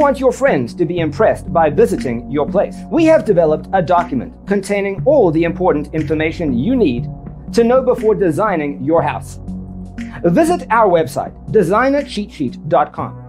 Want your friends to be impressed by visiting your place? We have developed a document containing all the important information you need to know before designing your house. Visit our website, designercheatsheet.com.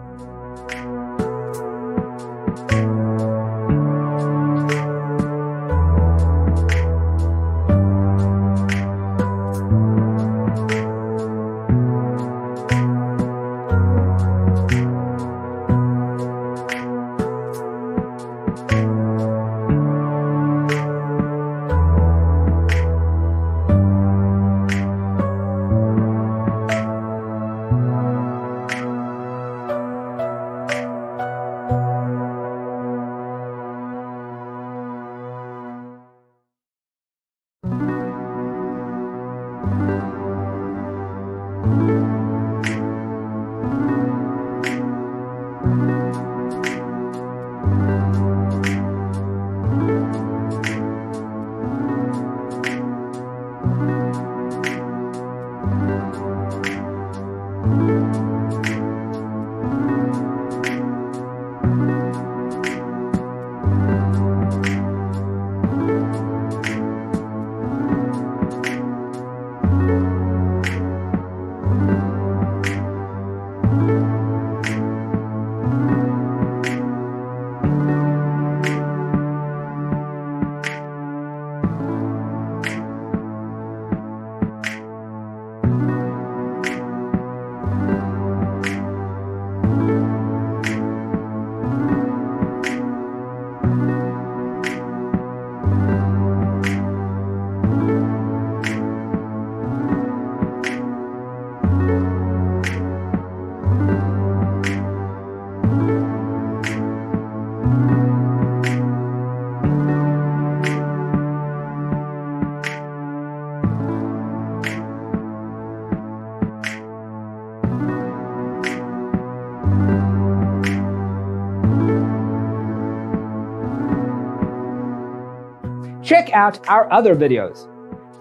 check out our other videos.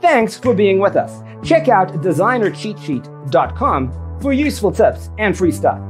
Thanks for being with us. Check out designercheatsheet.com for useful tips and free stuff.